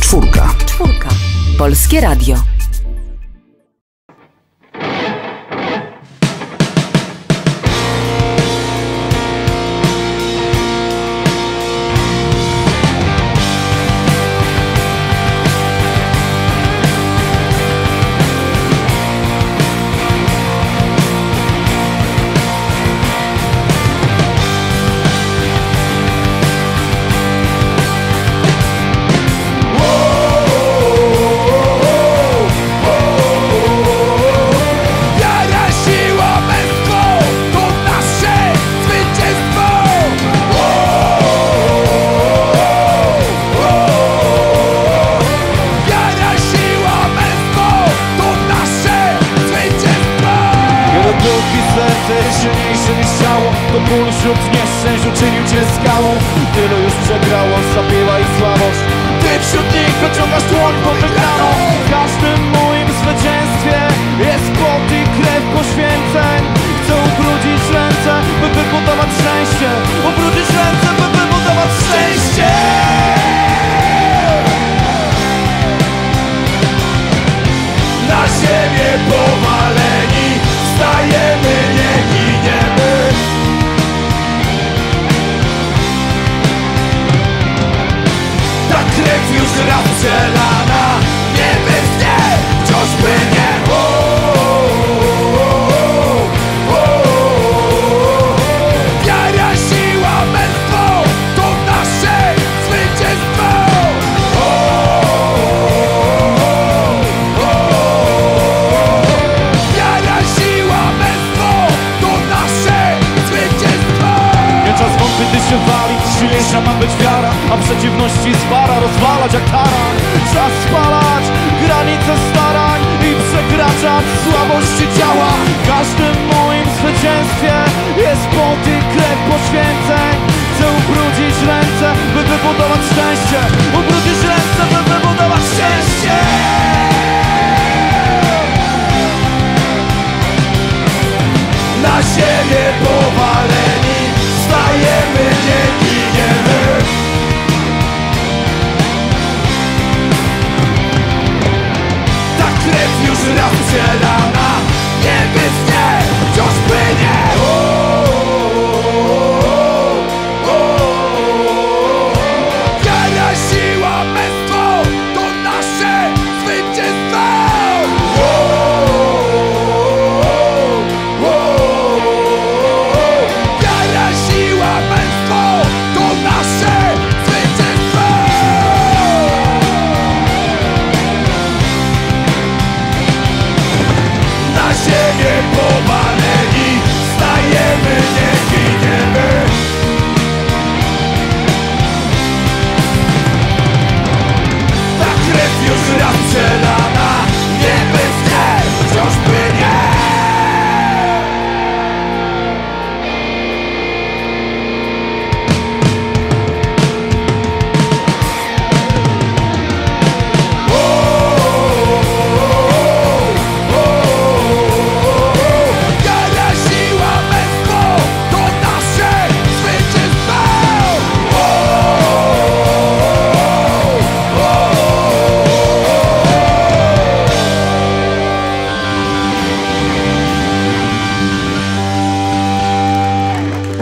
Czwórka. Czwórka. Polskie Radio. Jest silniejsze niż ciało To ból wśród nieszczęść uczynił cię skałą. Tylu już przegrało, zabiła ich słabość. Ty wśród nich wyciągasz dłoń po wygraną. W każdym moim zwycięstwie Jest pot i krew poświęceń. Chcę ubrudzić ręce, by wybudować szczęście. Ubrudzić ręce, by wybudować szczęście. Na ziemię powaleni wątpić, gdy się wali Silniejsza ma być wiara A przeciwności zwara Rozwalać jak taran. Czas spalać granice starań I przekraczać słabości ciała. W każdym moim zwycięstwie Jest pot krew poświęceń. Chcę ubrudzić ręce By wybudować szczęście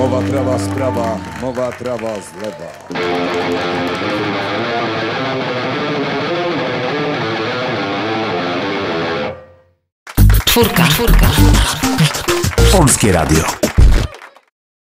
Mowa trawa z prawa, mowa trawa z lewa. Czwórka. Czwórka. Polskie Radio.